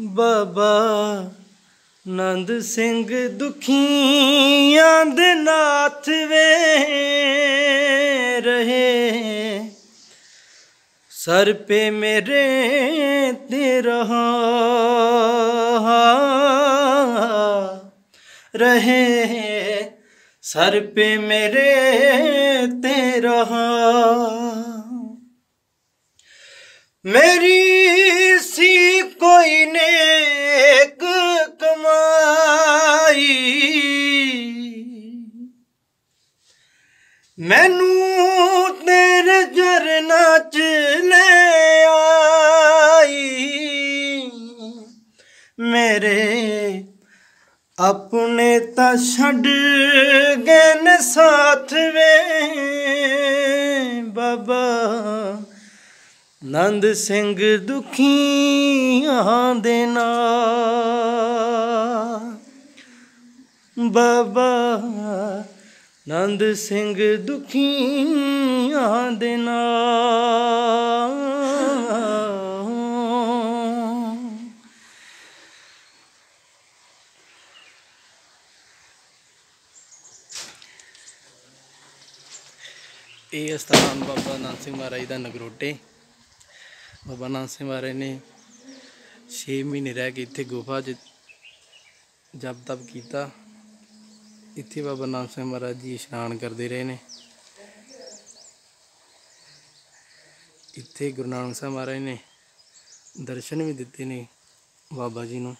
ਬਾਬਾ ਨੰਦ ਸਿੰਘ ਦੁਖੀਆਂ ਦੇ ਨਾਥ ਵੇ ਰਹੇ। ਸਰ ਪੇ ਮੇਰੇ ਤੇ ਰਹਾ ਰਹੇ। ਸਰ ਪੇ ਮੇਰੇ ਤੇ ਰਹਾ। ਮੇਰੀ ਕੋਈ ਨੇਕ ਕਮਾਈ। ਮੈਨੂੰ ਤੇਰੇ ਜਰਨਾ ਚ ਲੈ ਆਈ। ਮੇਰੇ ਆਪਣੇ ਤਾਂ ਛੱਡ ਗਏ ਨੇ ਸਾਥ ਵੇ ਬਾਬਾ। ਨੰਦ ਸਿੰਘ ਦੁਖੀਆਂ ਦੇ ਨਾਲ। ਬਾਬਾ ਨੰਦ ਸਿੰਘ ਦੁਖੀਆਂ ਦੇ ਨਾਲ। ਇਹ ਸਥਾਨ ਬਾਬਾ ਨਾਨਕ ਸਿੰਘ ਮਹਾਰਾਜ ਦਾ ਨਗਰੋਟੇ। ਬਾਬਾ ਨਾਨਕ ਸਿੰਘ ਮਹਾਰਾਜ ਨੇ 6 ਮਹੀਨੇ ਰਹਿ ਕੇ ਇੱਥੇ ਗੁਫਾ 'ਚ ਜਪ ਤਪ ਕੀਤਾ। ਇੱਥੇ ਬਾਬਾ ਨਾਨਕ ਸਿੰਘ ਮਹਾਰਾਜ ਜੀ ਇਸ਼ਨਾਨ ਕਰਦੇ ਰਹੇ ਨੇ। ਇੱਥੇ ਗੁਰੂ ਨਾਨਕ ਸਾਹਿਬ ਮਹਾਰਾਜ ਨੇ ਦਰਸ਼ਨ ਵੀ ਦਿੱਤੇ ਨੇ ਬਾਬਾ ਜੀ ਨੂੰ।